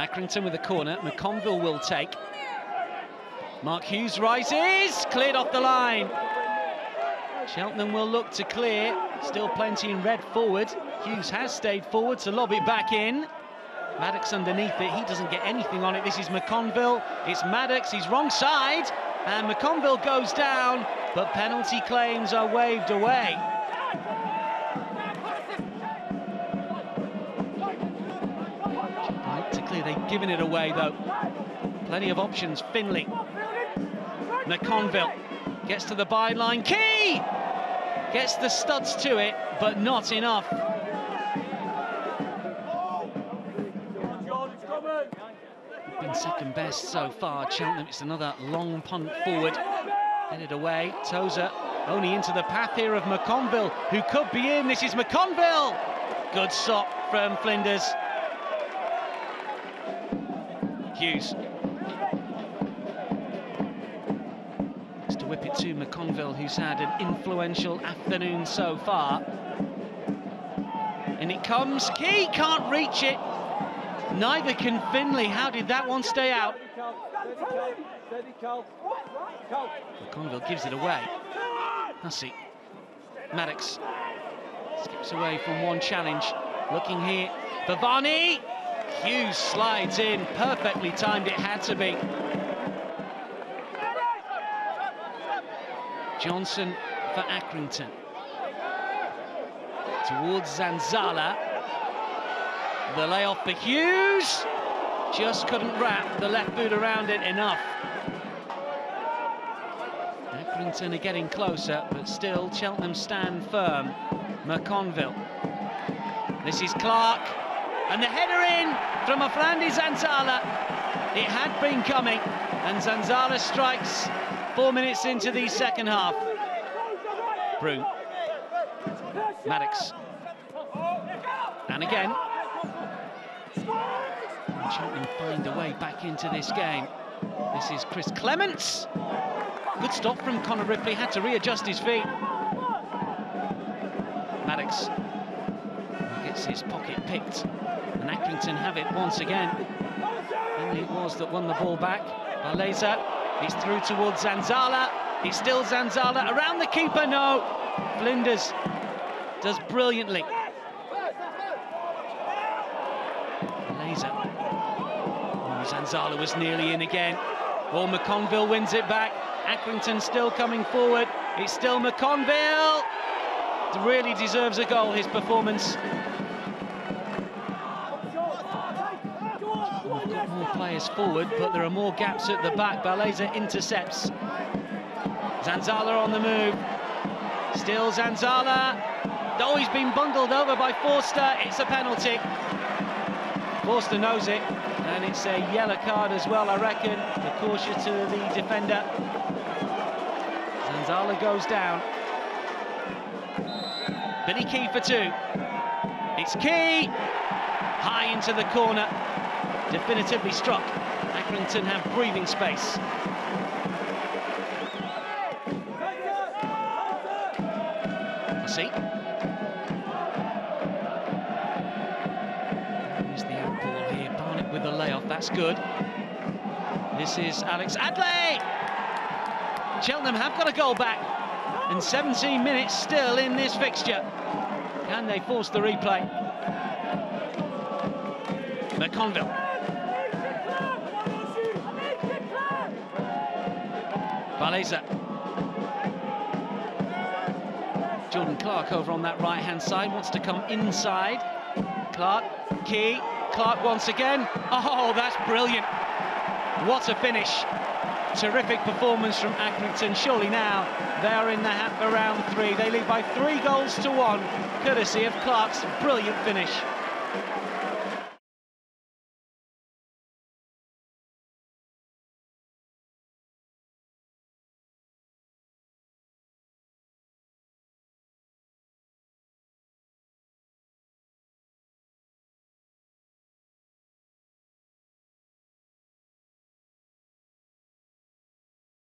Accrington with a corner. McConville will take. Mark Hughes rises, cleared off the line. Cheltenham will look to clear. Still plenty in red forward. Hughes has stayed forward to lob it back in. Maddox underneath it. He doesn't get anything on it. This is McConville. It's Maddox. He's wrong side. And McConville goes down. But penalty claims are waved away. Clear. They've given it away, though. Plenty of options. Finley. McConville gets to the byline. Kee! Gets the studs to it, but not enough. Been second best so far. Cheltenham, it's another long punt forward. Headed away. Tozer only into the path here of McConville, who could be in. This is McConville. Good stop from Flinders. Hughes. It's to whip it to McConville, who's had an influential afternoon so far. And it comes. Kee can't reach it. Neither can Finley. How did that one stay out? McConville gives it away. Hussey. Maddox skips away from one challenge. Looking here Varney. Hughes slides in. Perfectly timed. It had to be. Johnson for Accrington. Towards Zanzala. The layoff for Hughes. Just couldn't wrap the left boot around it enough. Accrington are getting closer, but still Cheltenham stand firm. McConville. This is Clark. And the header in from Offrande Zanzala. It had been coming, and Zanzala strikes four minutes into the second half. Broom. Maddox. And again. And Cheltenham find a way back into this game. This is Chris Clements. Good stop from Connor Ripley, had to readjust his feet. Maddox gets his pocket picked. And Accrington have it once again. And it was that won the ball back. Barlaser, he's through towards Zanzala. He's still Zanzala around the keeper, no. Flinders does brilliantly. Barlaser. Oh, Zanzala was nearly in again. Oh, McConville wins it back. Accrington still coming forward. It's still McConville. Really deserves a goal, his performance. Players forward, but there are more gaps at the back. Barlaser intercepts. Zanzala on the move. Still Zanzala. Oh, he's been bundled over by Forster. It's a penalty. Forster knows it, and it's a yellow card as well, I reckon. The caution to the defender. Zanzala goes down. Billy Kee for two. It's Kee. High into the corner. Definitively struck. Accrington have breathing space. See. Here's the outball here. Barnett with the layoff. That's good. This is Alex Addai. Cheltenham have got a goal back. And 17 minutes still in this fixture. Can they force the replay? McConville. Barlaser. Jordan Clark over on that right-hand side, wants to come inside. Clark, Kee, Clark once again. Oh, that's brilliant. What a finish. Terrific performance from Accrington. Surely now they're in the hat for round three. They lead by three goals to one, courtesy of Clark's brilliant finish.